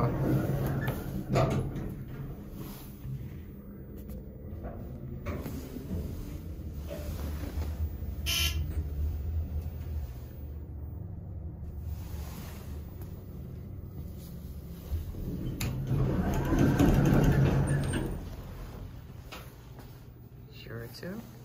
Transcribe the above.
bra. Sure too.